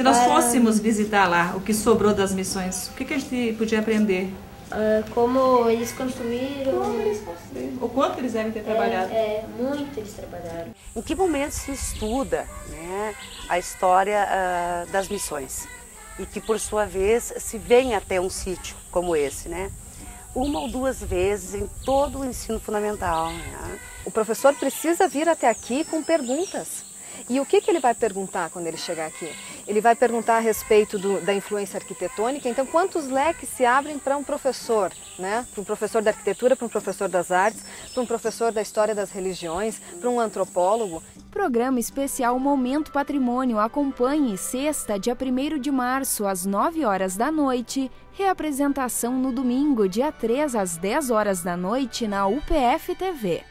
Se nós para... fôssemos visitar lá o que sobrou das missões, o que, que a gente podia aprender? Uh, como eles construíram. Como eles construíram. O quanto eles devem ter trabalhado. É, é, muito eles trabalharam. Em que momento se estuda né, a história uh, das missões? E que, por sua vez, se vem até um sítio como esse, né? Uma ou duas vezes em todo o ensino fundamental. Né? O professor precisa vir até aqui com perguntas e o que, que ele vai perguntar quando ele chegar aqui? Ele vai perguntar a respeito do, da influência arquitetônica. Então, quantos leques se abrem para um professor, né? Para um professor da arquitetura, para um professor das artes, para um professor da história das religiões, para um antropólogo. Programa especial Momento Patrimônio. Acompanhe sexta, dia 1 de março, às 9 horas da noite. Reapresentação no domingo, dia 3 às 10 horas da noite, na UPF TV.